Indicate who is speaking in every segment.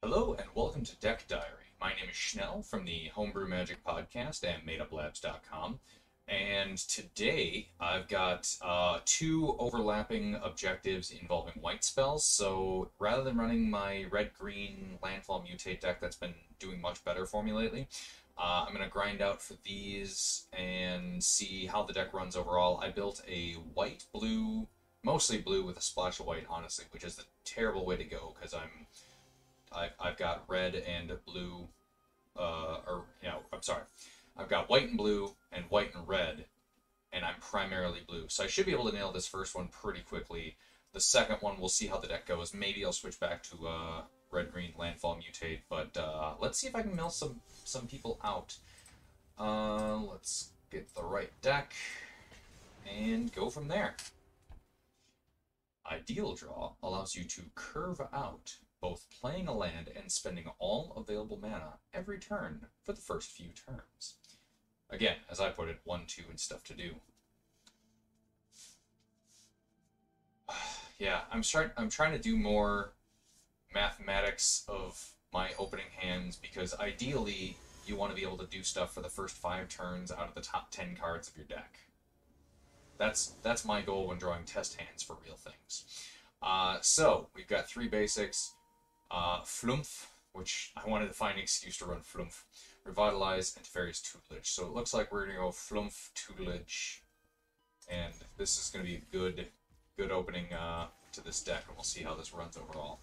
Speaker 1: Hello and welcome to Deck Diary. My name is Schnell from the Homebrew Magic Podcast and MadeUpLabs.com. And today I've got uh, two overlapping objectives involving white spells. So rather than running my red green landfall mutate deck that's been doing much better for me lately, uh, I'm going to grind out for these and see how the deck runs overall. I built a white blue, mostly blue with a splash of white, honestly, which is a terrible way to go because I'm I've, I've got red and blue, uh, or, you know, I'm sorry. I've got white and blue and white and red, and I'm primarily blue. So I should be able to nail this first one pretty quickly. The second one, we'll see how the deck goes. Maybe I'll switch back to uh, red-green landfall mutate, but uh, let's see if I can mill some, some people out. Uh, let's get the right deck and go from there. Ideal Draw allows you to curve out both playing a land and spending all available mana every turn for the first few turns. Again, as I put it, 1, 2, and stuff to do. yeah, I'm, start, I'm trying to do more mathematics of my opening hands because ideally you want to be able to do stuff for the first five turns out of the top 10 cards of your deck. That's, that's my goal when drawing test hands for real things. Uh, so, we've got three basics. Uh, Flumph, which I wanted to find an excuse to run Flumph. Revitalize and Teferi's Tutelage. So it looks like we're going to go Flumph, Tutelage, and this is going to be a good, good opening uh, to this deck, and we'll see how this runs overall.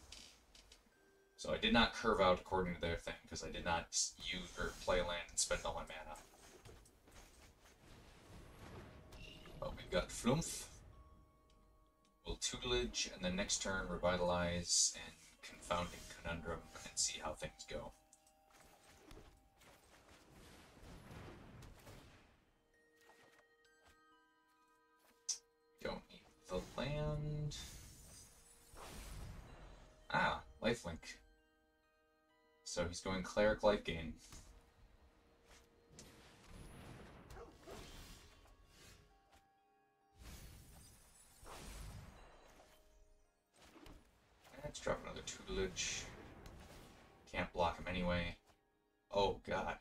Speaker 1: So I did not curve out according to their thing, because I did not use or play land and spend all my mana. But we've got Flumph, we'll Tutelage, and then next turn Revitalize and confounding conundrum and see how things go. Don't need the land. Ah, lifelink. So he's going cleric life gain. Let's drop another tutelage. Can't block him anyway. Oh, God.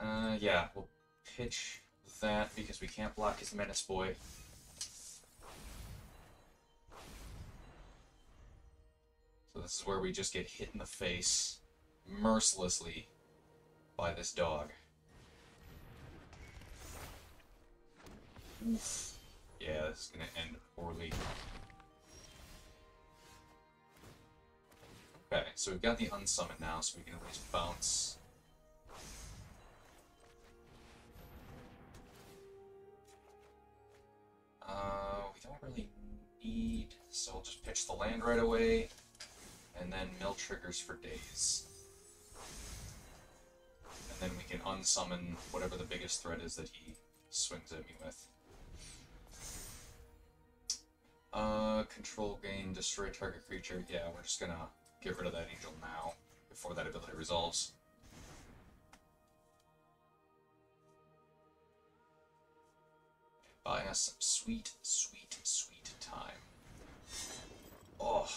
Speaker 1: Uh, yeah, we'll pitch that because we can't block his Menace Boy. So this is where we just get hit in the face mercilessly by this dog. Oof. Yeah, this is gonna end poorly. Okay, so we've got the unsummon now, so we can at least bounce. Uh, we don't really need, so we'll just pitch the land right away, and then mill triggers for days. And then we can unsummon whatever the biggest threat is that he swings at me with. Uh, control gain, destroy target creature. Yeah, we're just gonna get rid of that angel now, before that ability resolves. Buy us some sweet, sweet, sweet time. Oh.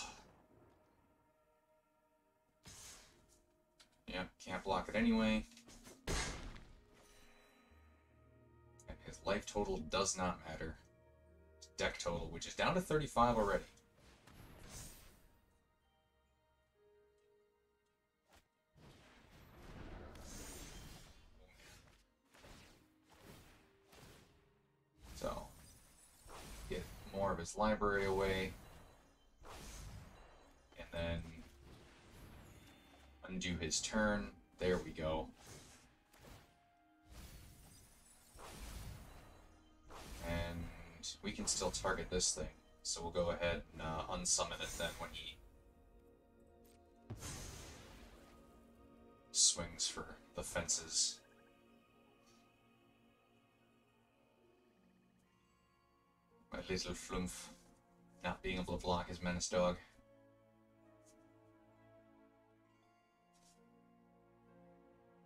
Speaker 1: Yeah, can't block it anyway. And his life total does not matter. Deck total, which is down to 35 already. More of his library away. And then undo his turn. There we go. And we can still target this thing. So we'll go ahead and uh, unsummon it then when he swings for the fences. My little flumph. Not being able to block his menace dog.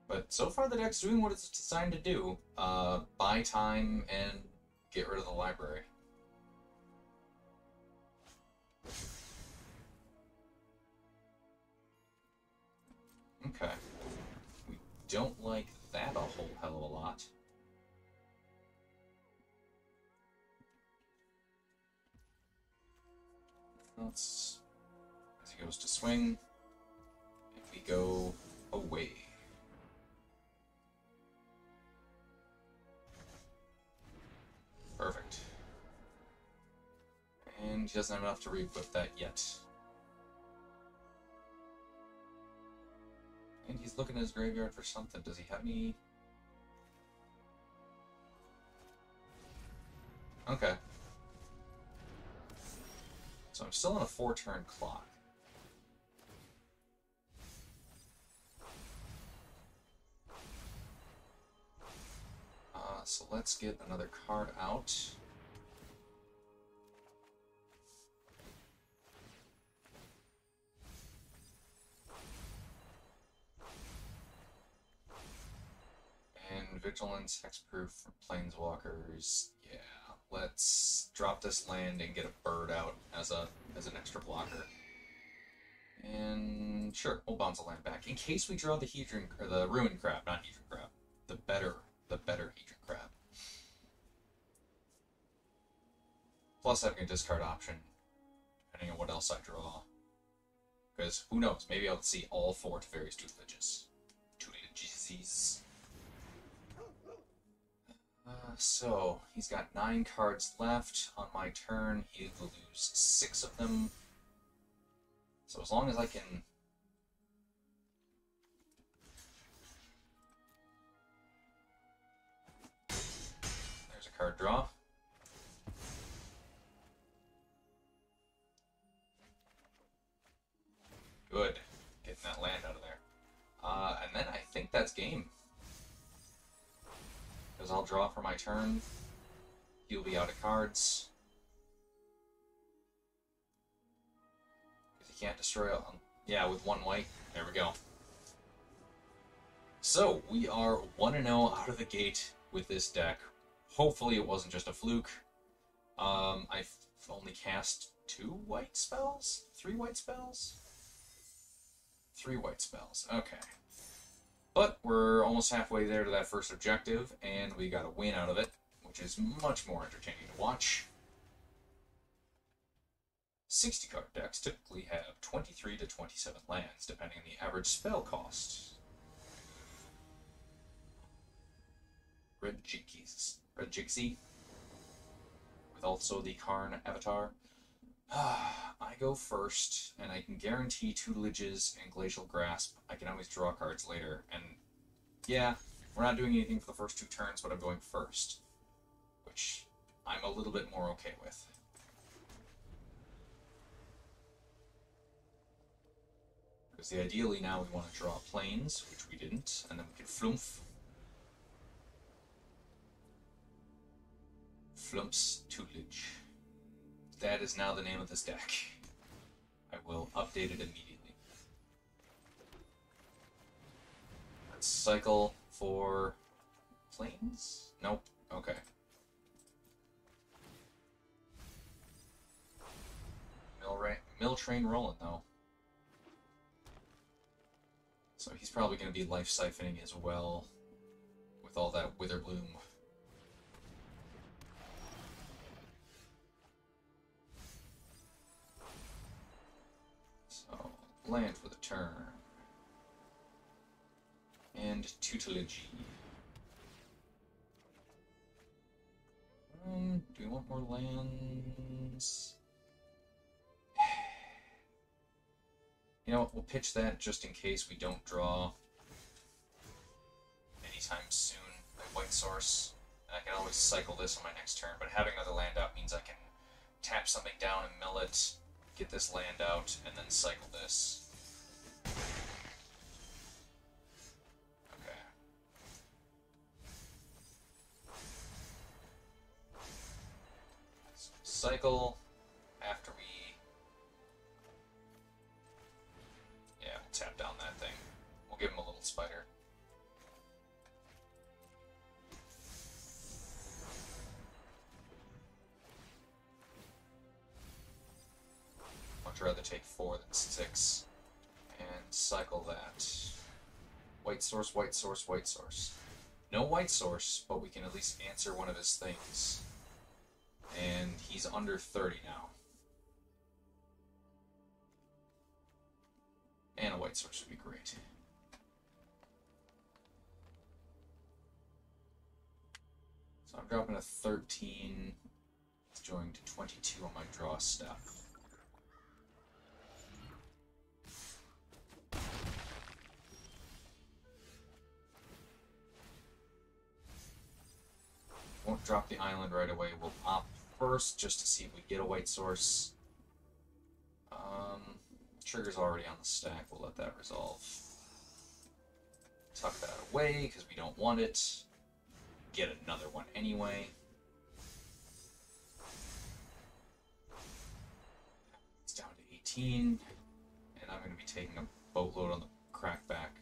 Speaker 1: But so far the deck's doing what it's designed to do. Uh, buy time and get rid of the library. Okay. We don't like that a whole hell of a lot. Let's... As he goes to swing, if we go away. Perfect. And he doesn't have enough to re-equip that yet. And he's looking in his graveyard for something. Does he have any... Okay. I'm still on a four-turn clock. Uh, so let's get another card out. And Vigilance, Hexproof Planeswalkers. Yeah, let's drop this land and get a bird out as a as an extra blocker. And sure, we'll bounce a land back in case we draw the Hedron or the Ruin Crab, not Hedron Crab. The better, the better Hedron Crab. Plus having a discard option, depending on what else I draw. Because who knows, maybe I'll see all four Teferi's Tutelages. Tutelages. So, he's got nine cards left. On my turn, he will lose six of them. So as long as I can... There's a card draw. Good. Getting that land out of there. Uh, and then I think that's game. I'll draw for my turn. He'll be out of cards. Because he can't destroy... Um, yeah, with one white. There we go. So, we are 1-0 out of the gate with this deck. Hopefully it wasn't just a fluke. Um, I've only cast two white spells? Three white spells? Three white spells. Okay. But we're almost halfway there to that first objective, and we got a win out of it, which is much more entertaining to watch. 60 card decks typically have 23 to 27 lands, depending on the average spell cost. Red Jinkies. Red Jixie. With also the Karn avatar. I go first, and I can guarantee tutelages and glacial grasp. I can always draw cards later, and yeah, we're not doing anything for the first two turns, but I'm going first, which I'm a little bit more okay with. Because ideally now we want to draw planes, which we didn't, and then we can flumph. Flumph's tutelage. That is now the name of this deck. I will update it immediately. Let's cycle for planes? Nope. Okay. Mill, mill train rolling though. So he's probably going to be life siphoning as well with all that Witherbloom. Land for the turn. And tutelage. Um, do we want more lands? You know what, we'll pitch that just in case we don't draw anytime soon by White Source. I can always cycle this on my next turn, but having another land out means I can tap something down and mill it, get this land out, and then cycle this. Cycle after we Yeah, tap down that thing. We'll give him a little spider. Much rather take four than six. And cycle that. White source, white source, white source. No white source, but we can at least answer one of his things. And he's under 30 now. And a white source would be great. So I'm dropping a 13. It's going to 22 on my draw step. Won't drop the island right away. We'll opt first just to see if we get a white source. Um, trigger's already on the stack. We'll let that resolve. Tuck that away because we don't want it. Get another one anyway. It's down to 18. And I'm going to be taking a boatload on the crackback.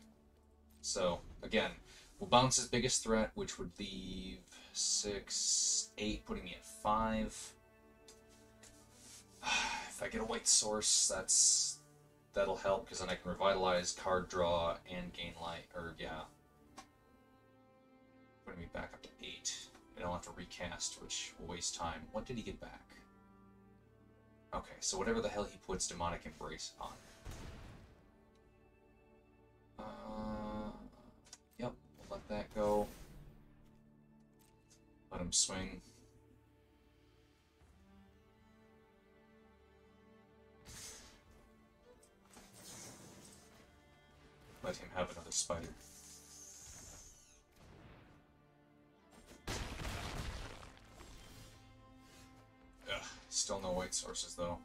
Speaker 1: So, again, we'll bounce his biggest threat, which would leave six, eight, putting me at five. If I get a white source, that's that'll help because then I can revitalize, card draw, and gain light. Or yeah, putting me back up to eight. I don't have to recast, which will waste time. What did he get back? Okay, so whatever the hell he puts demonic embrace on. Uh, yep, we'll let that go. Let him swing. Let him have another spider. Ugh, still no white sources though.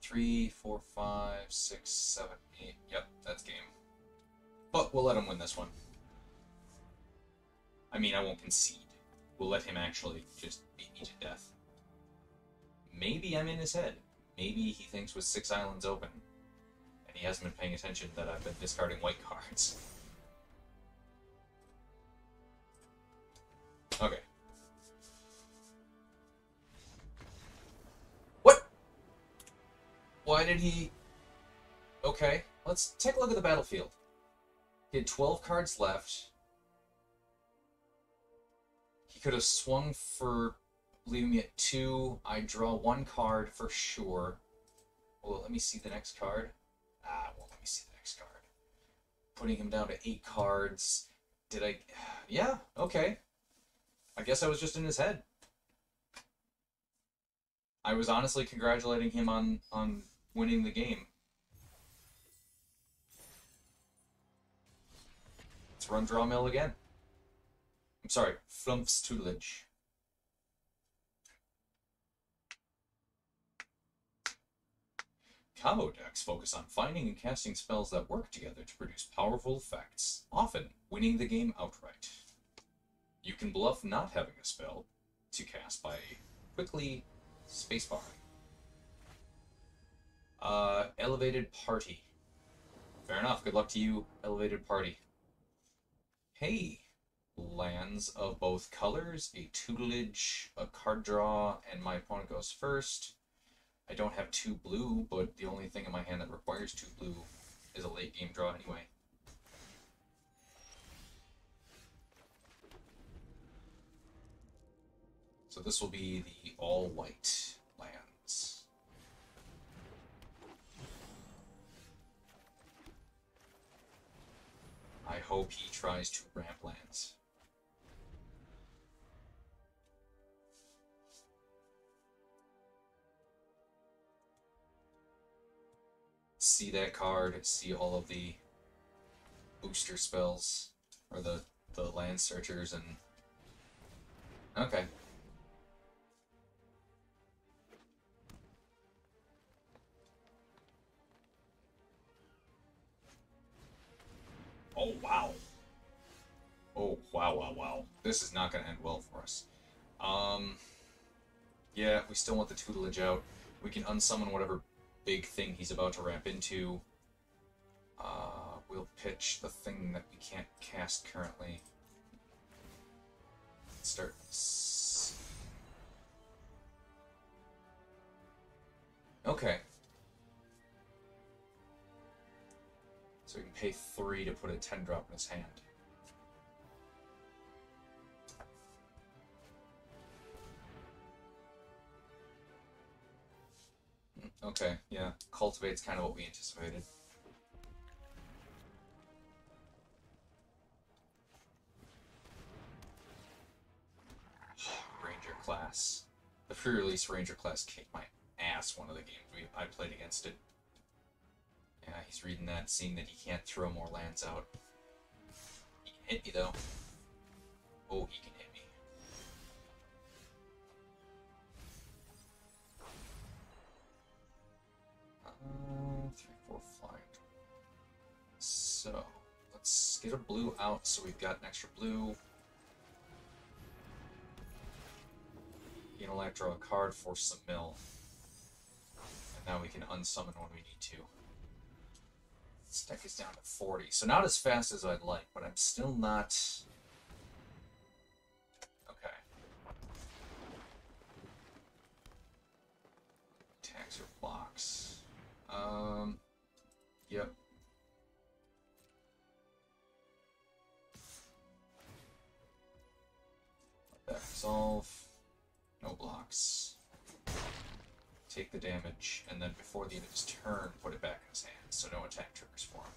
Speaker 1: Three, four, five, six, seven, eight. Yep, that's game. But we'll let him win this one. I mean, I won't concede. We'll let him actually just beat me to death. Maybe I'm in his head. Maybe he thinks with six islands open, and he hasn't been paying attention that I've been discarding white cards. Okay. What? Why did he... Okay, let's take a look at the battlefield. He had 12 cards left. He could have swung for leaving me at 2. I draw one card for sure. Well, let me see the next card. Ah, well, let me see the next card. Putting him down to 8 cards. Did I... Yeah, okay. I guess I was just in his head. I was honestly congratulating him on, on winning the game. Let's run draw mill again. I'm sorry, Flumph's tutelage. Combo decks focus on finding and casting spells that work together to produce powerful effects, often winning the game outright. You can bluff not having a spell to cast by quickly spacebarring. Uh, Elevated Party. Fair enough. Good luck to you, Elevated Party. Hey, lands of both colors, a tutelage, a card draw, and my opponent goes first. I don't have two blue, but the only thing in my hand that requires two blue is a late game draw anyway. So this will be the all white lands. I hope he tries to ramp lands. See that card, see all of the booster spells, or the, the land searchers, and... Okay. Oh, wow. Oh, wow, wow, wow. This is not going to end well for us. Um, yeah, we still want the tutelage out. We can unsummon whatever big thing he's about to ramp into. Uh, we'll pitch the thing that we can't cast currently. Start. Okay. So we can pay three to put a 10 drop in his hand. Okay, yeah. Cultivate's kind of what we anticipated. Ranger class. The pre-release Ranger class kicked my ass one of the games we I played against it. Yeah, he's reading that, seeing that he can't throw more lands out. He can hit me, though. Oh, he can three, four, flying. So, let's get a blue out so we've got an extra blue. Intellect, draw a card, force some mill. And now we can unsummon when we need to. This deck is down to 40. So not as fast as I'd like, but I'm still not... Um, yep. That resolve. No blocks. Take the damage, and then before the end of his turn, put it back in his hand, so no attack triggers for him.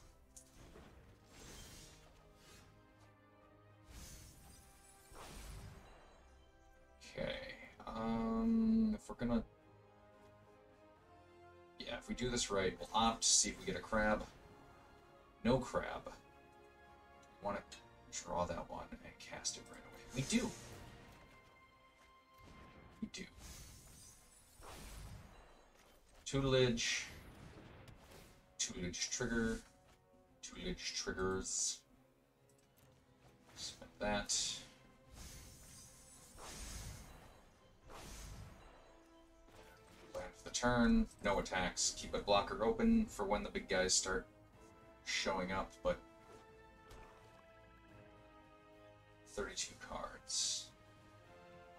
Speaker 1: Okay, um, if we're gonna... Yeah, if we do this right, we'll opt, see if we get a crab. No crab. want to draw that one and cast it right away. We do! We do. Tutelage. Tutelage trigger. Tutelage triggers. Spend that. Turn. No attacks. Keep a blocker open for when the big guys start showing up, but 32 cards.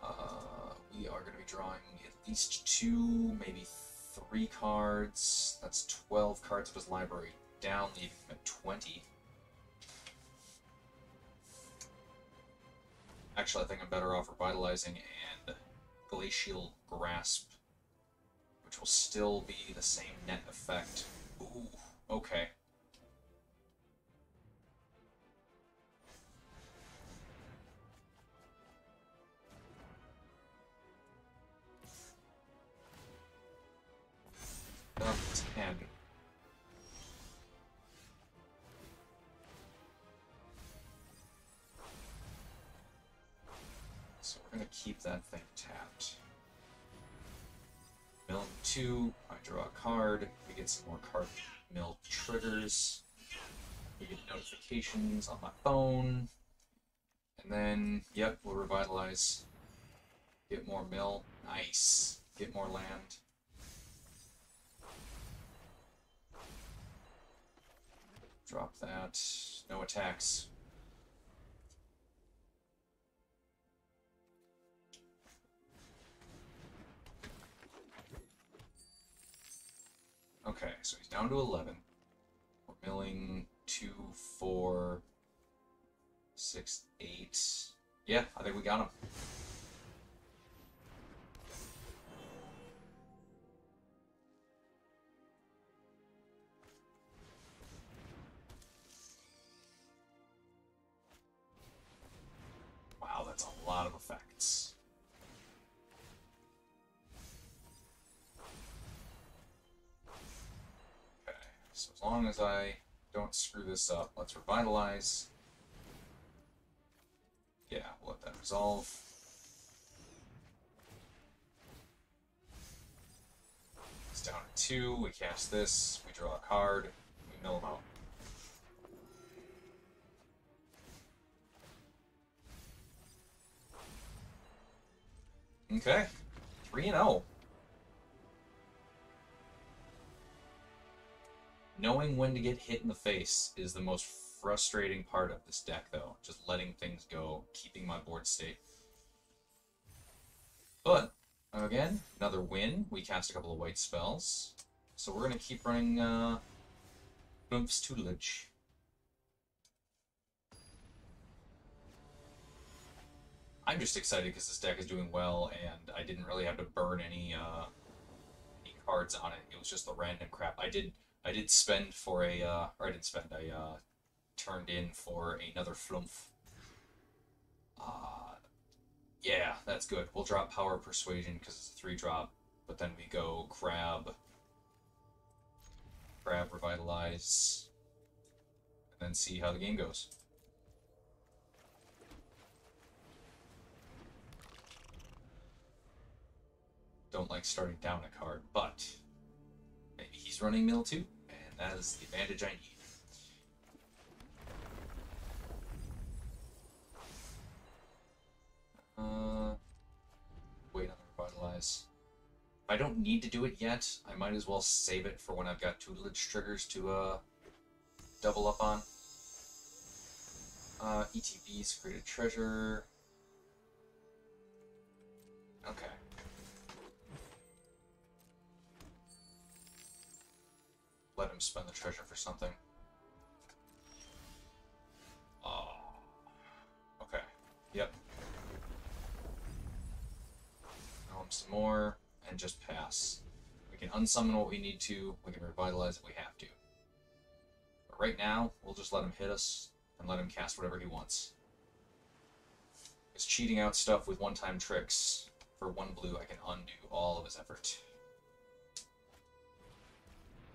Speaker 1: Uh, we are going to be drawing at least two, maybe three cards. That's 12 cards of his library down, leaving him at 20. Actually, I think I'm better off revitalizing and glacial grasp, which will still be the same net effect. Ooh, okay. To 10. So we're gonna keep that thing tapped. Mill 2, I draw a card, we get some more card mill triggers. We get notifications on my phone. And then, yep, we'll revitalize. Get more mill. Nice. Get more land. Drop that. No attacks. Okay, so he's down to 11. We're milling 2, 4, 6, 8. Yeah, I think we got him. Long as I don't screw this up, let's revitalize. Yeah, we'll let that resolve. It's down to two, we cast this, we draw a card, we mill him out. Okay. 3 and 0. Knowing when to get hit in the face is the most frustrating part of this deck, though. Just letting things go, keeping my board state. But, again, another win. We cast a couple of white spells. So we're going to keep running uh, Flumph's tutelage. I'm just excited because this deck is doing well, and I didn't really have to burn any uh, any cards on it. It was just the random crap. I did I did spend for a uh, or I didn't spend. I uh, turned in for another flumph. Uh, yeah, that's good. We'll drop power persuasion because it's a three drop, but then we go grab, grab revitalize, and then see how the game goes. don't like starting down a card, but maybe he's running mill too, and that is the advantage I need. Uh, wait on the revitalize. If I don't need to do it yet, I might as well save it for when I've got tutelage triggers to uh, double up on. Uh, ETBs, create a treasure. Him spend the treasure for something. Oh. Okay. Yep. Some more, and just pass. We can unsummon what we need to, we can revitalize if we have to. But right now, we'll just let him hit us, and let him cast whatever he wants. Because cheating out stuff with one-time tricks for one blue, I can undo all of his effort.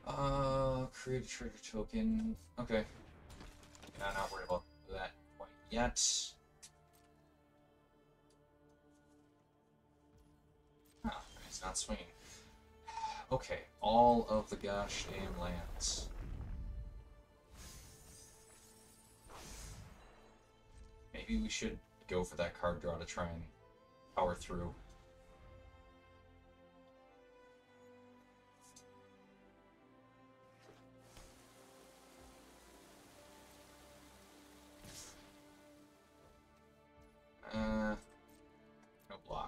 Speaker 1: Uh, create a trigger token. Okay. Yeah, not worried about that quite yet. Oh, he's not swinging. Okay, all of the gosh damn lands. Maybe we should go for that card draw to try and power through.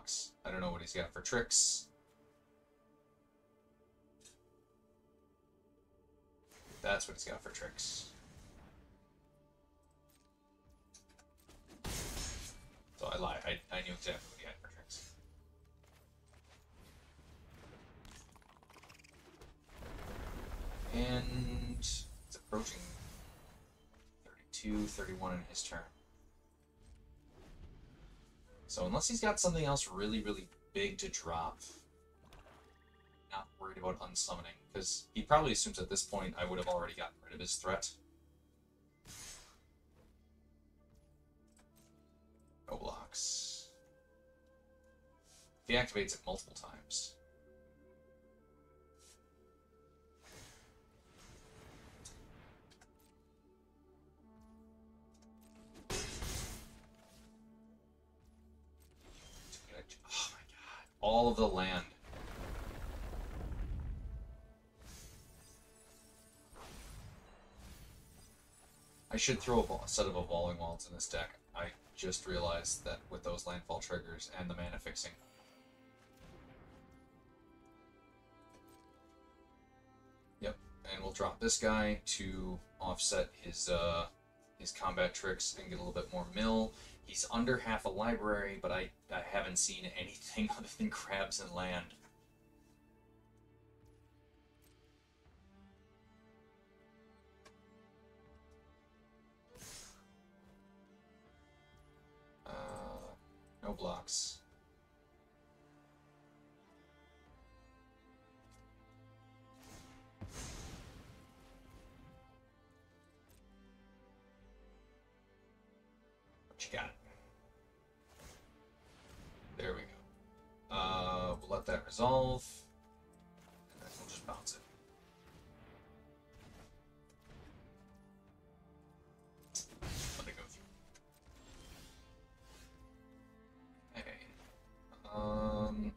Speaker 1: Blocks. I don't know what he's got for tricks. That's what he's got for tricks. So I lied. I, I knew exactly what he had for tricks. And it's approaching 32, 31 in his turn. So unless he's got something else really, really big to drop, not worried about unsummoning, because he probably assumes at this point I would have already gotten rid of his threat. No blocks. He activates it multiple times. All of the land. I should throw a set of Evolving Wilds in this deck. I just realized that with those landfall triggers and the mana fixing. Yep, and we'll drop this guy to offset his uh, his combat tricks and get a little bit more mill. He's under half a library, but I, I haven't seen anything other than crabs and land. Uh, no blocks. Got? There we go. Uh, we'll let that resolve. And then we'll just bounce it. Let it go through. Okay. Um.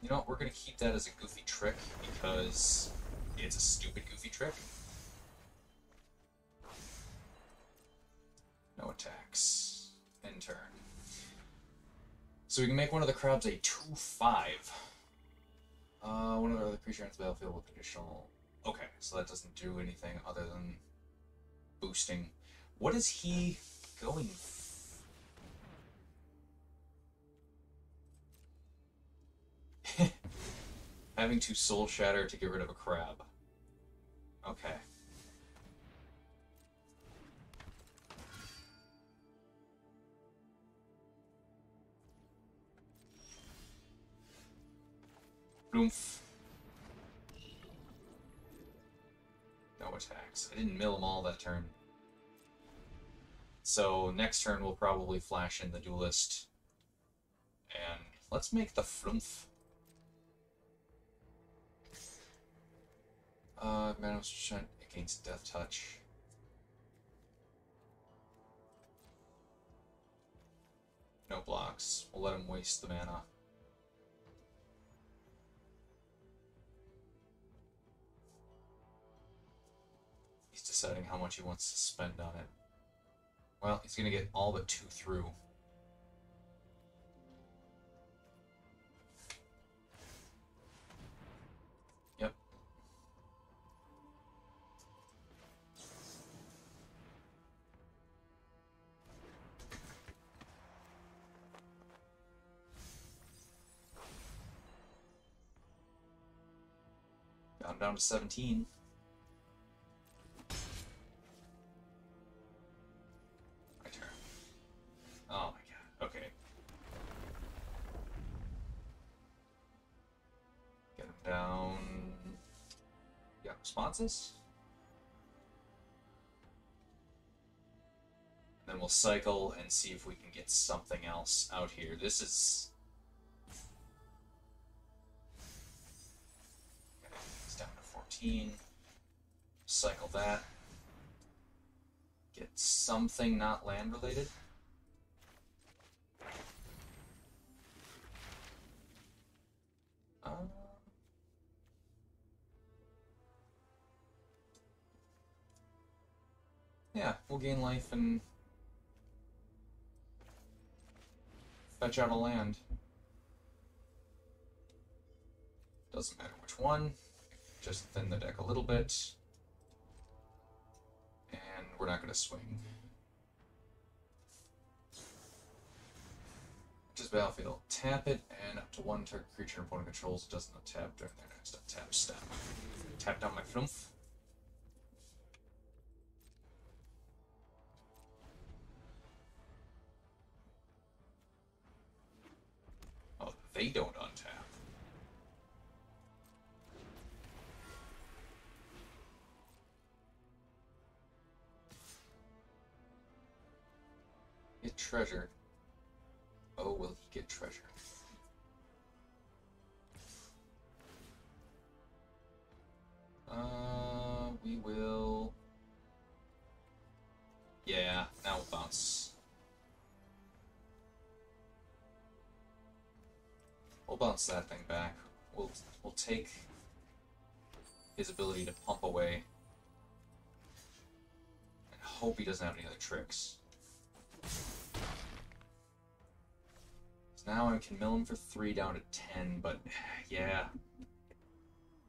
Speaker 1: You know what? We're gonna keep that as a goofy trick because it's a stupid goofy trick. So we can make one of the crabs a 2-5. Uh, one of the other creature enters the battlefield with additional Okay, so that doesn't do anything other than boosting. What is he going Having to soul shatter to get rid of a crab. Okay. Oomph. No attacks. I didn't mill them all that turn. So next turn we'll probably flash in the duelist. And let's make the Flumph. Uh, Manos Shunt against Death Touch. No blocks. We'll let him waste the mana. How much he wants to spend on it. Well, he's going to get all but two through. Yep. Got down to 17. Responses. Then we'll cycle and see if we can get something else out here. This is. It's down to 14. Cycle that. Get something not land related. Uh, yeah, we'll gain life and fetch out a land. Doesn't matter which one, just thin the deck a little bit. And we're not going to swing. Just battlefield. Tap it, and up to one target creature opponent controls does not tap during their next tap step. Tap down my Flumph. Bounce that thing back. We'll we'll take his ability to pump away and hope he doesn't have any other tricks. So now I can mill him for three down to ten, but yeah,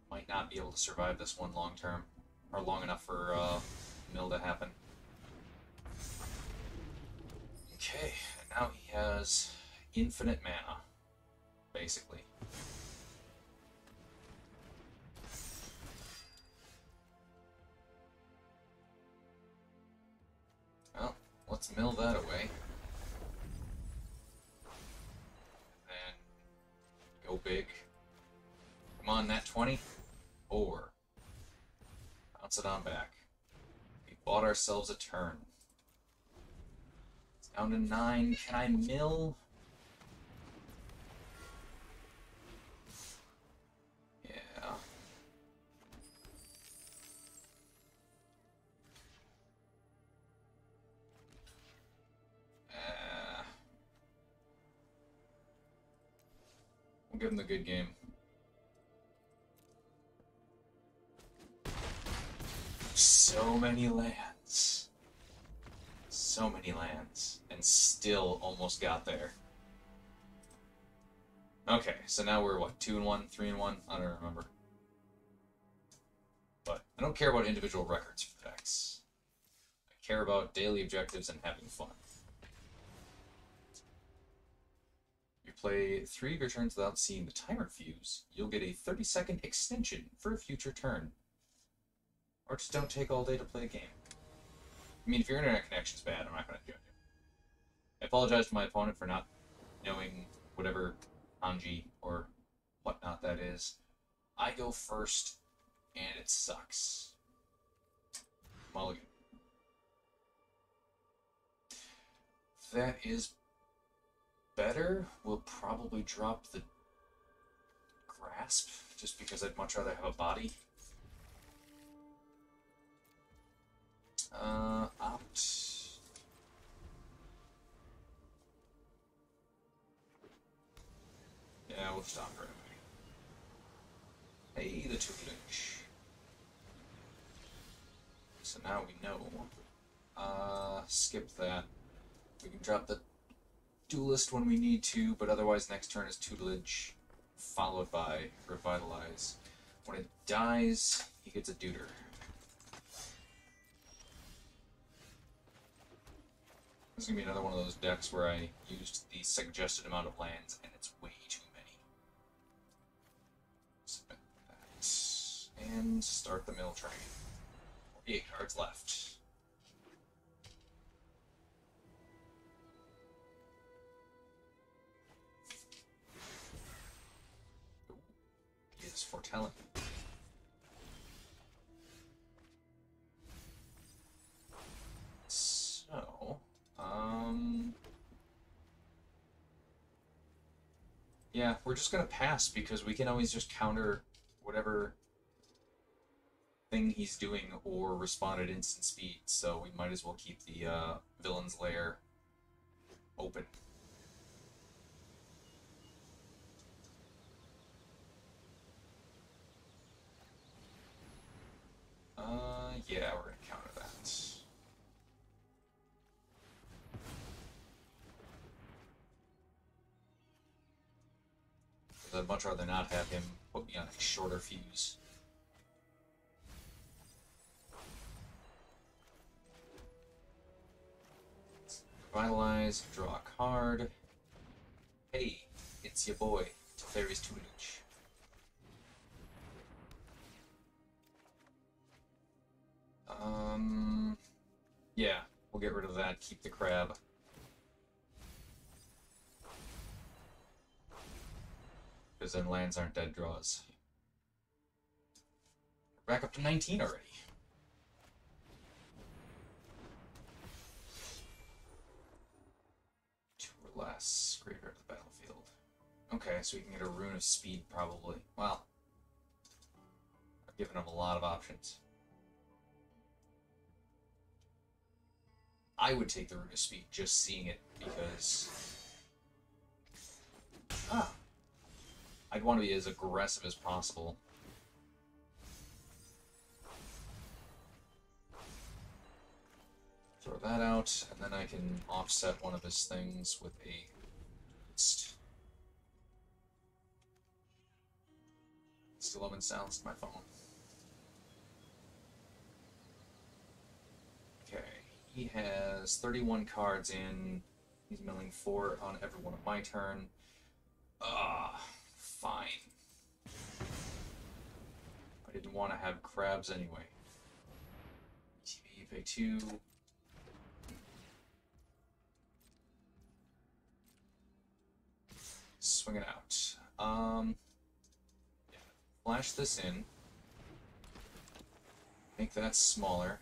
Speaker 1: might not be able to survive this one long term or long enough for uh, mill to happen. Okay, and now he has infinite mana, basically. Well, let's mill that away. And go big. Come on, that 20. Over. Bounce it on back. We bought ourselves a turn. It's down to 9. Can I mill? Give him the good game. So many lands. So many lands. And still almost got there. Okay, so now we're what, two and one, three and one? I don't remember. But I don't care about individual records for decks. I care about daily objectives and having fun. Play three of your turns without seeing the timer fuse, you'll get a 30 second extension for a future turn. Or just don't take all day to play a game. I mean, if your internet connection's bad, I'm not going to do it. I apologize to my opponent for not knowing whatever kanji or whatnot that is. I go first, and it sucks. Mulligan. That is better. We'll probably drop the grasp, just because I'd much rather have a body. Uh, opt. Yeah, we'll stop right away. Hey, the two tutelage. So now we know. Uh, skip that. We can drop the duelist when we need to, but otherwise next turn is tutelage, followed by revitalize. When it dies, he gets a deuter. This is gonna be another one of those decks where I used the suggested amount of lands, and it's way too many. And start the mill train. 48 cards left. Is foretelling. So, um, yeah, we're just gonna pass because we can always just counter whatever thing he's doing or respond at instant speed. So we might as well keep the uh, villain's lair open. Uh, yeah, we're gonna counter that. I'd much rather not have him put me on a shorter fuse. Revitalize, draw a card. Hey, it's your boy, Teferi's Tutelage. Um, yeah, we'll get rid of that, keep the crab. Because then lands aren't dead draws. We're back up to 19 already. Two or less. Graveyard of the battlefield. Okay, so we can get a rune of speed probably. Well, I've given him a lot of options. I would take the rune of speed just seeing it because ah, I'd want to be as aggressive as possible. Throw that out, and then I can offset one of his things with a still haven't silenced my phone. Okay, he has 31 cards in. He's milling four on every one of my turn. Ah, fine. I didn't want to have crabs anyway. TV, pay two. Swing it out. Um, yeah. Flash this in. Make that smaller.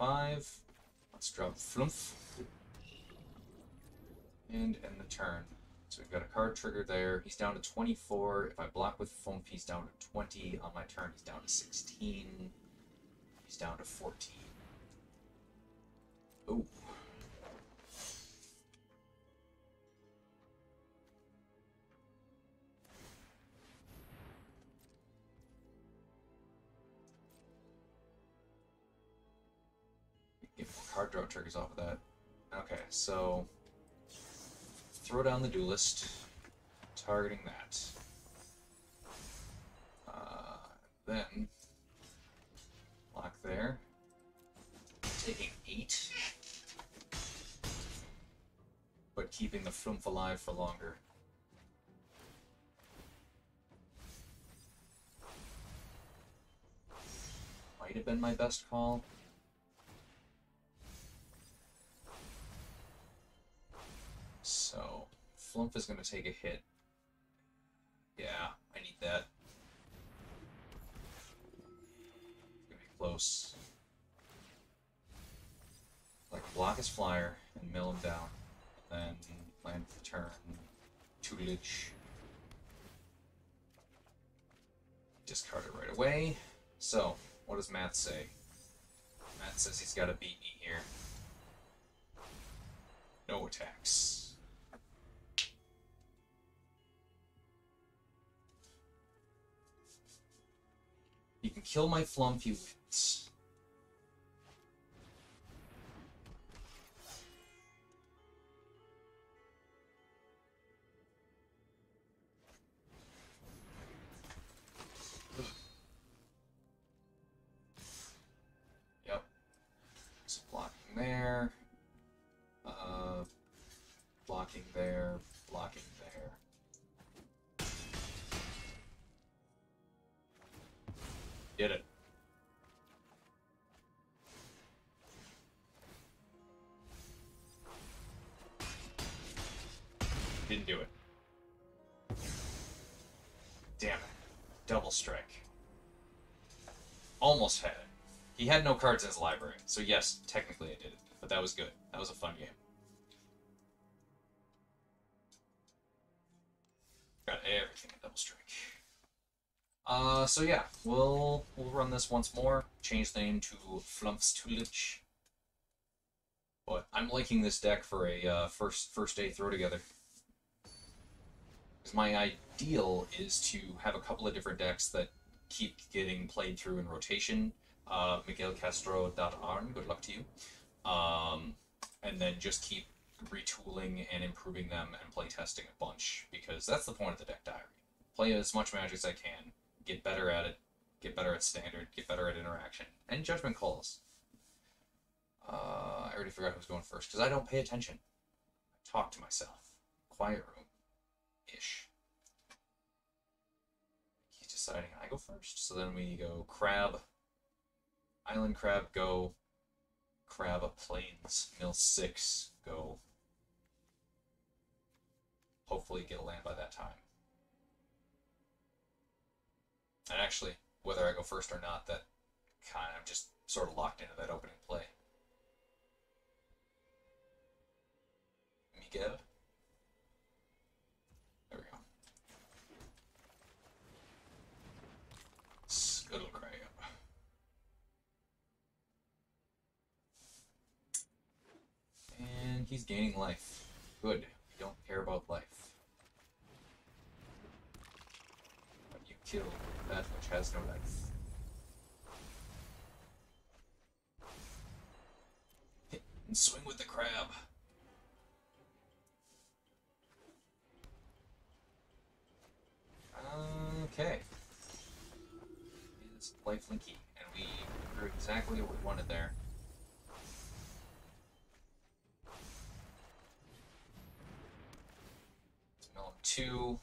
Speaker 1: 25. Let's drop Flumph. And end the turn. So we've got a card trigger there. He's down to 24. If I block with Flumph, he's down to 20. On my turn, he's down to 16. He's down to 14. Oh. Draw triggers off of that. Okay, so throw down the duelist, targeting that. Uh, then lock there, taking eight, but keeping the flumph alive for longer. Might have been my best call. So, Flumph is going to take a hit. Yeah, I need that. Going to be close. Like, block his flyer and mill him down. And then land the turn. Tutelage. Discard it right away. So, what does Matt say? Matt says he's got to beat me here. No attacks. Can kill my Flumph, he wins. Yep. Blocking there. Uh, blocking there. Didn't do it. Damn it. Double strike. Almost had it. He had no cards in his library, so yes, technically I did it. But that was good. That was a fun game. Got everything in double strike. Uh, so yeah, we'll we'll run this once more. Change the name to Flumph's Tutelage. But I'm liking this deck for a uh, first first day throw together. My ideal is to have a couple of different decks that keep getting played through in rotation. Uh, Miguel Castro Arn, good luck to you. Um, and then just keep retooling and improving them and play testing a bunch because that's the point of the deck diary. Play as much magic as I can, get better at it, get better at standard, get better at interaction, and judgment calls. Uh, I already forgot who's going first because I don't pay attention. I talk to myself. Quiet room. Ish. He's deciding I go first. So then we go crab, island crab, go, crab, a plains, mill six, go. Hopefully get a land by that time. And actually, whether I go first or not, that kind of I'm just sort of locked into that opening play. Miguel. There we go. Scuttle crab. And he's gaining life. Good. We don't care about life. But you kill that which has no life. Hit and swing with the crab. Okay. It's lifelink key, and we drew exactly what we wanted there. Two.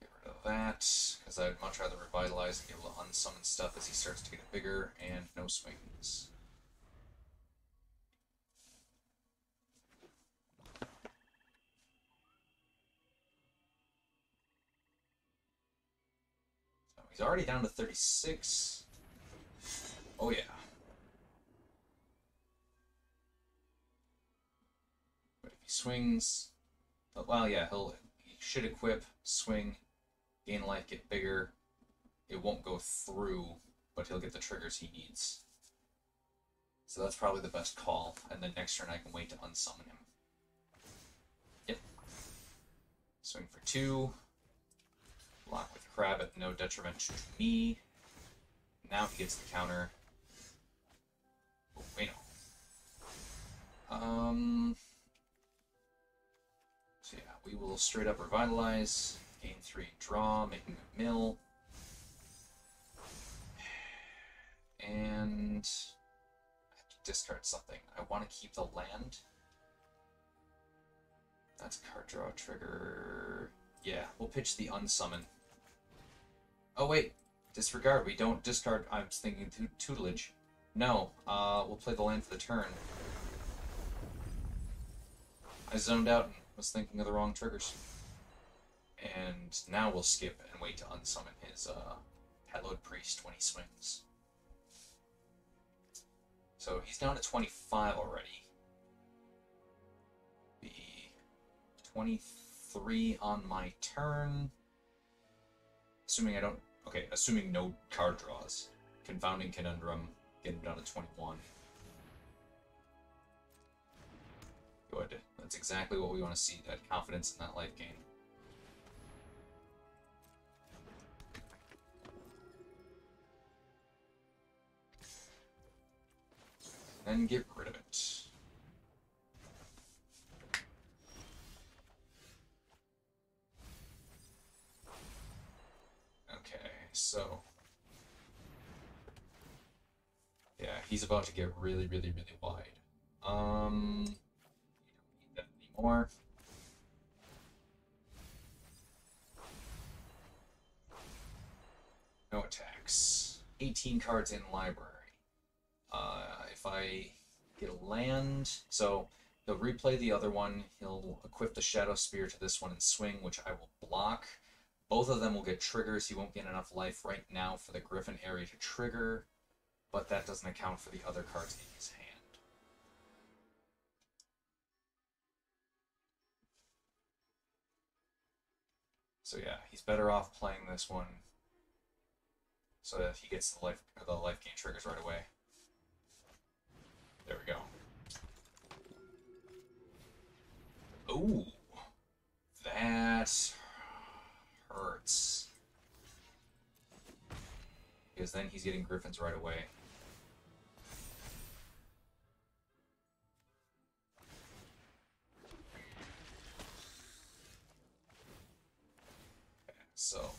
Speaker 1: Get rid of that, because I'd much rather revitalize and be able to unsummon stuff as he starts to get bigger, and no swings. He's already down to 36. Oh yeah. But if he swings, well, yeah, he'll he should equip, swing, gain life, get bigger. It won't go through, but he'll get the triggers he needs. So that's probably the best call. And then next turn I can wait to unsummon him. Yep. Swing for two. Block with crab at no detriment to me. Now he gets the counter. Oh, wait, no. Um. We will straight up revitalize, gain three draw, making a mill. And I have to discard something. I want to keep the land. That's card draw trigger. Yeah, we'll pitch the unsummon. Oh wait, disregard. We don't discard. I was thinking tutelage. No, uh, we'll play the land for the turn. I zoned out was thinking of the wrong triggers. And now we'll skip and wait to unsummon his uh, Hallowed Priest when he swings. So he's down to 25 already. Be 23 on my turn. Assuming I don't... Okay, assuming no card draws. Confounding Conundrum, get him down to 21. Good. That's exactly what we want to see, that confidence in that life gain. And get rid of it. Okay, so... Yeah, he's about to get really, really, really wide. Cards in library. Uh, if I get a land, so he'll replay the other one, he'll equip the Shadow Spear to this one and swing, which I will block. Both of them will get triggers. He won't get enough life right now for the Griffin Aerie to trigger, but that doesn't account for the other cards in his hand. So yeah, he's better off playing this one so that he gets the life the life gain triggers right away. There we go. Ooh, that hurts. Because then he's getting griffins right away. So,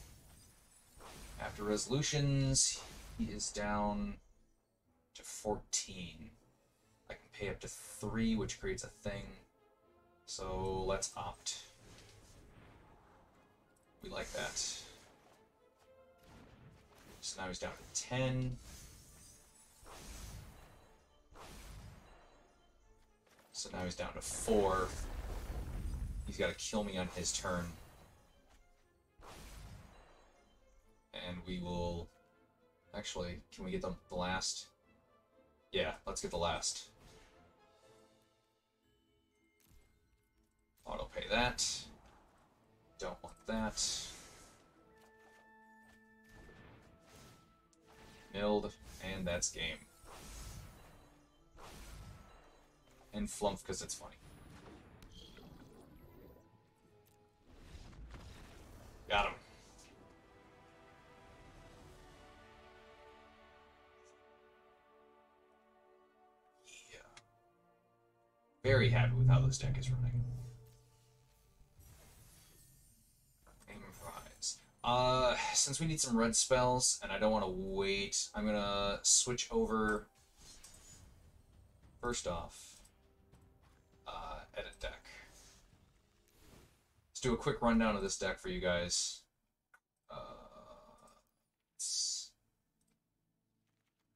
Speaker 1: after resolutions, he is down to 14. I can pay up to 3, which creates a thing. So, let's opt. We like that. So now he's down to 10. So now he's down to 4. He's got to kill me on his turn. And we will... Actually, can we get the, the last? Yeah, let's get the last. Auto pay that. Don't want that. Milled, and that's game. And flump because it's funny. Got him. Very happy with how this deck is running. Improvise. Uh, since we need some red spells, and I don't want to wait, I'm gonna switch over. First off, uh, edit deck. Let's do a quick rundown of this deck for you guys. Uh,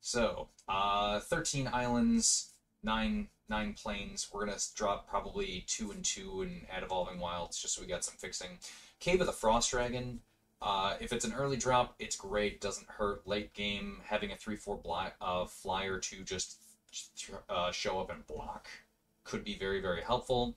Speaker 1: so, uh, 13 islands, 9 nine planes. We're gonna drop probably two and two and add evolving wilds just so we got some fixing. Cave of the Frost Dragon. Uh, if it's an early drop, it's great. Doesn't hurt late game. Having a three four black uh, flyer to just uh, show up and block could be very very helpful.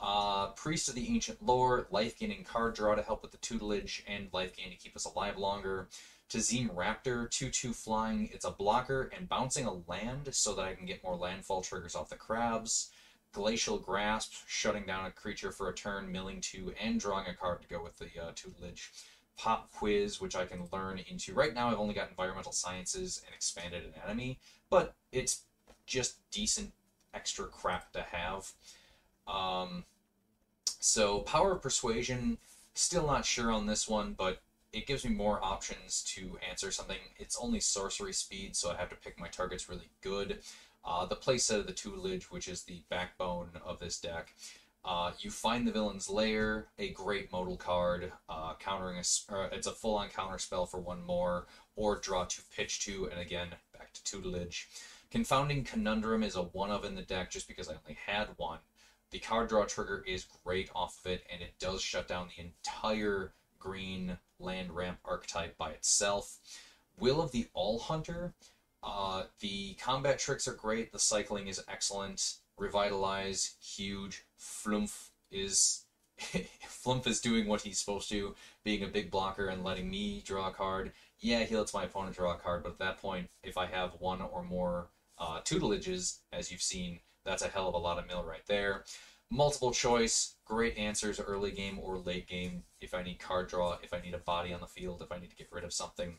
Speaker 1: Uh, Priest of the Ancient Lore, life gaining card draw to help with the tutelage, and life gain to keep us alive longer. Tazeem Raptor, 2-2 flying. It's a blocker and bouncing a land so that I can get more landfall triggers off the crabs. Glacial Grasp, shutting down a creature for a turn, milling two, and drawing a card to go with the uh, tutelage. Pop Quiz, which I can learn into. Right now, I've only got Environmental Sciences and Expanded Anatomy, but it's just decent extra crap to have. Um, so Power of Persuasion, still not sure on this one, but it gives me more options to answer something. It's only sorcery speed, so I have to pick my targets really good. Uh, the playset of the tutelage, which is the backbone of this deck. Uh, you find the villain's lair, a great modal card, uh, countering a, it's a full-on counter spell for one more, or draw two, pitch two, and again back to tutelage. Confounding Conundrum is a one of in the deck just because I only had one. The card draw trigger is great off of it, and it does shut down the entire green land ramp archetype by itself. Will of the All Hunter, uh, the combat tricks are great, the cycling is excellent, revitalize, huge, Flumph is Flumph is doing what he's supposed to, being a big blocker and letting me draw a card. Yeah, he lets my opponent draw a card, but at that point, if I have one or more uh, tutelages, as you've seen, that's a hell of a lot of mill right there. Multiple choice, great answers early game or late game if I need card draw, if I need a body on the field, if I need to get rid of something.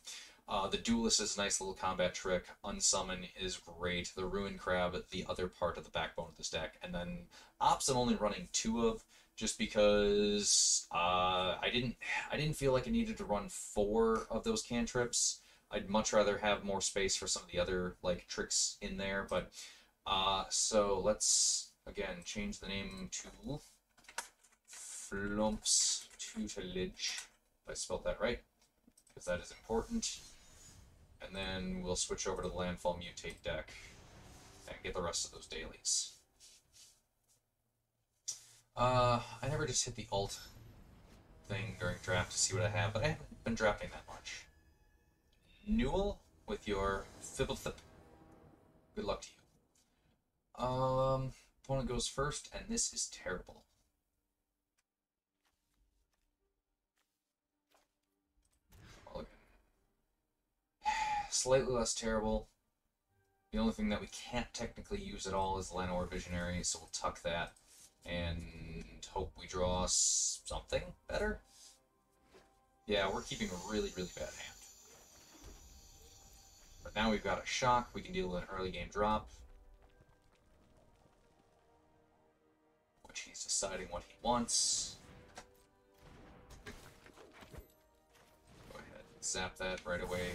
Speaker 1: Uh, the Duelist is a nice little combat trick. Unsummon is great. The Ruin Crab, the other part of the backbone of this deck. And then Opts I'm only running two of just because uh, I didn't I didn't feel like I needed to run four of those cantrips. I'd much rather have more space for some of the other like tricks in there. But uh, so let's again change the name to Flumph's Tutelage. If I spelled that right, because that is important. And then we'll switch over to the Landfall Mutate deck and get the rest of those dailies. Uh, I never just hit the alt thing during draft to see what I have, but I haven't been drafting that much. Newell with your Fibblethip. Good luck to you. Um, opponent goes first, and this is terrible. Oh, Slightly less terrible. The only thing that we can't technically use at all is Llanowar Visionary, so we'll tuck that and hope we draw something better. Yeah, we're keeping a really, really bad hand. But now we've got a shock, we can deal with an early game drop. He's deciding what he wants. Go ahead and zap that right away.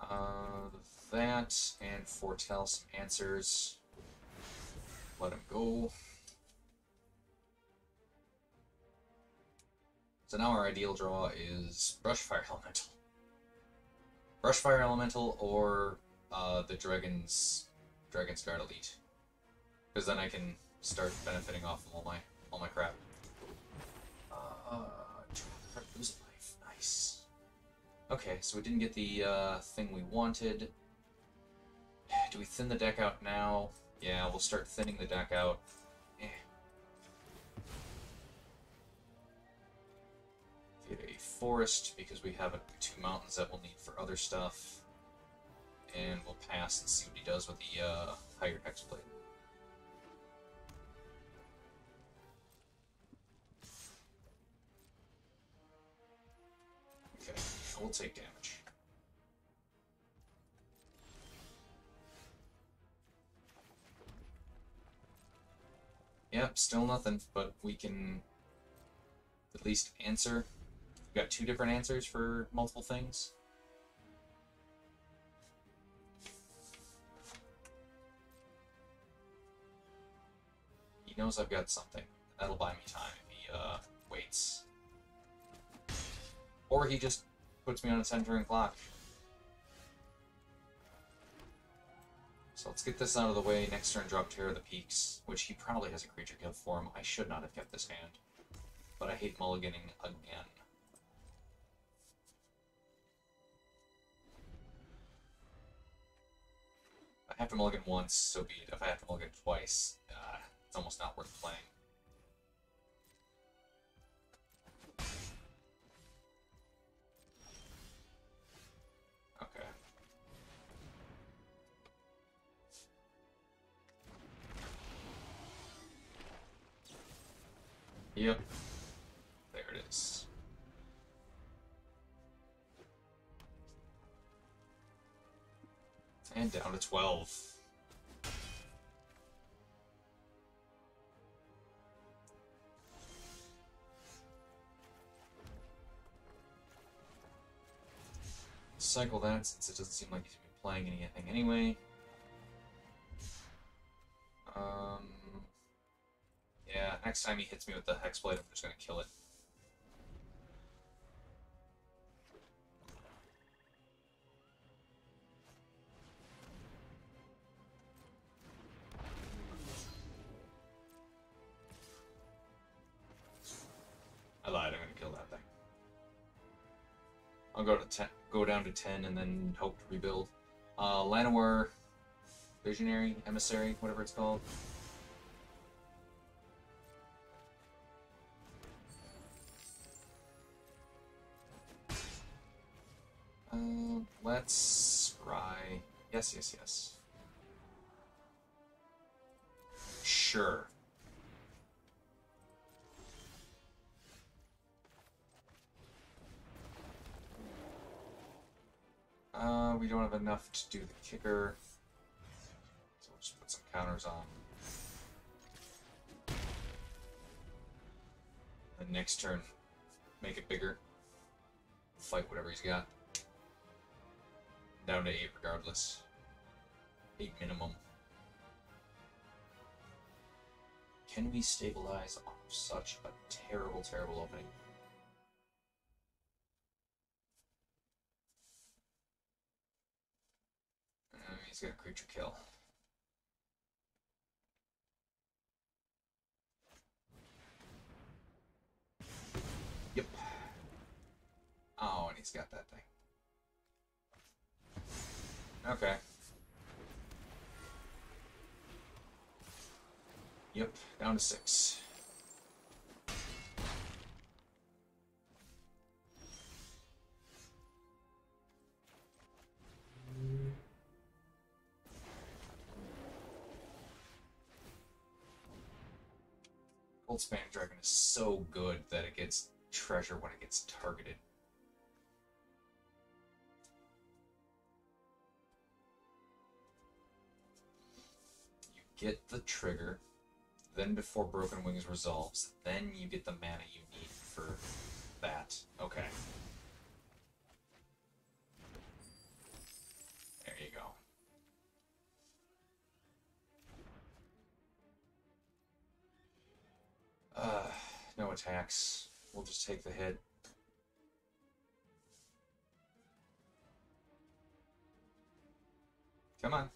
Speaker 1: Uh, that and foretell some answers. Let him go. So now our ideal draw is Brushfire Elemental. Brushfire Elemental or uh, the Dragon's Dragonsguard Elite. Because then I can start benefiting off of all my all my crap. Uh, losing life. Nice. Okay, so we didn't get the uh, thing we wanted. Do we thin the deck out now? Yeah, we'll start thinning the deck out. Eh. Get a forest, because we have a, two mountains that we'll need for other stuff. And we'll pass and see what he does with the uh, Hired Hexblade. Okay, we'll take damage. Yep, still nothing, but we can at least answer. We've got two different answers for multiple things. Knows I've got something. That'll buy me time if he uh, waits. Or he just puts me on a 10 turn clock. So let's get this out of the way. Next turn, drop Terror of the Peaks, which he probably has a creature kill form. I should not have kept this hand. But I hate mulliganing again. I have to mulligan once, so be it. If I have to mulligan twice, uh, it's almost not worth playing. Okay. Yep. There it is. And down to 12. Cycle that since it doesn't seem like he's been playing anything anyway. Um, yeah, next time he hits me with the Hexblade, I'm just gonna kill it. Down to 10 and then hope to rebuild. Uh, Visionary, Emissary, whatever it's called. Uh, let's try. Yes, yes, yes. Sure. Uh, we don't have enough to do the kicker. So we'll just put some counters on. The next turn, make it bigger. Fight whatever he's got. Down to 8 regardless. 8 minimum. Can we stabilize off such a terrible, terrible opening? He's got creature kill. Yep. Oh, and he's got that thing. Okay. Yep, down to six. Goldspan Dragon is so good that it gets treasure when it gets targeted. You get the trigger, then before Broken Wings resolves, then you get the mana you need for that. Okay. Uh, no attacks. We'll just take the hit. Come on.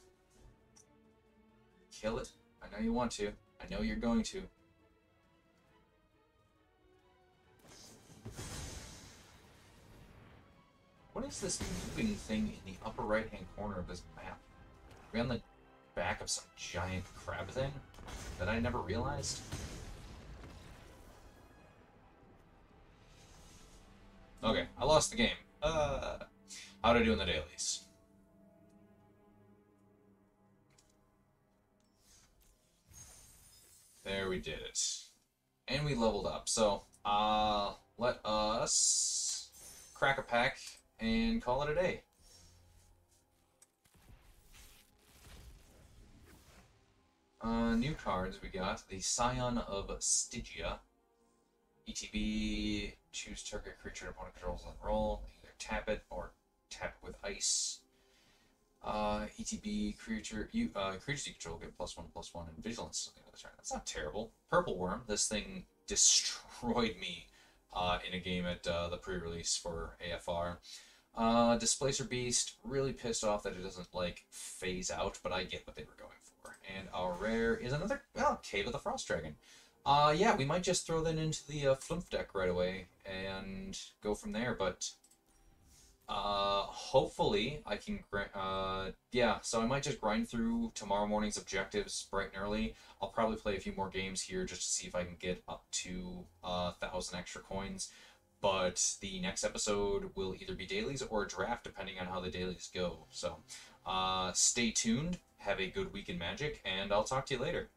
Speaker 1: Kill it. I know you want to. I know you're going to. What is this moving thing in the upper right hand corner of this map? Are we on the back of some giant crab thing that I never realized? Lost the game. Uh, how'd I do in the dailies? There we did it. And we leveled up. So, uh, let us crack a pack and call it a day. Uh, new cards we got the Scion of Stygia. ETB, choose target creature and opponent controls on roll. Either tap it or tap it with ice. Uh, ETB creature you uh, creatures you control get plus one plus one and vigilance. That's not terrible. Purple worm. This thing destroyed me uh, in a game at uh, the pre-release for AFR. Uh, Displacer Beast. Really pissed off that it doesn't like phase out, but I get what they were going for. And our rare is another well, Cave of the Frost Dragon. Uh, yeah, we might just throw that into the uh, deck right away and go from there, but uh, hopefully I can, uh, yeah, so I might just grind through tomorrow morning's objectives bright and early. I'll probably play a few more games here just to see if I can get up to a uh, thousand extra coins. But the next episode will either be dailies or a draft, depending on how the dailies go. So, uh, stay tuned, have a good week in Magic, and I'll talk to you later.